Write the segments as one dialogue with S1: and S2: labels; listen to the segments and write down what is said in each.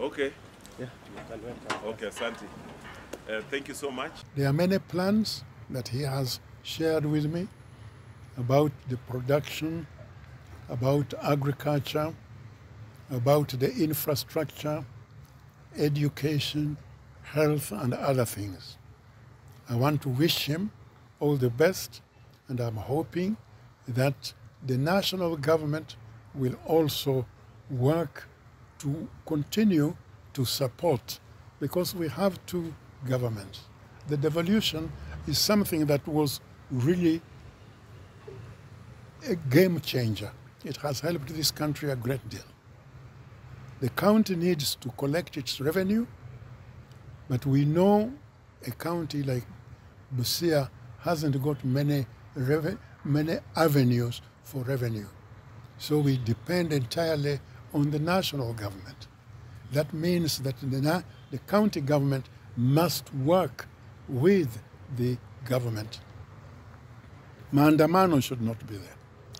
S1: Okay.
S2: Yeah, you can welcome.
S1: Okay, Asante. Uh, thank you so much.
S3: There are many plans that he has shared with me about the production, about agriculture, about the infrastructure, education, health, and other things. I want to wish him all the best, and I'm hoping that the national government will also work to continue to support because we have two governments. The devolution is something that was really a game changer. It has helped this country a great deal. The county needs to collect its revenue, but we know a county like Busia hasn't got many, many avenues for revenue. So we depend entirely on the national government. That means that the, na- the county government must work with the government. Maandamano should not be there.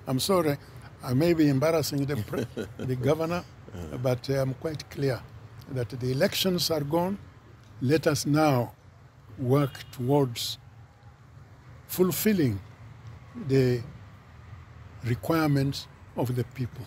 S3: I'm sorry, I may be embarrassing the, the governor, but I'm quite clear that the elections are gone. Let us now work towards fulfilling the requirements of the people.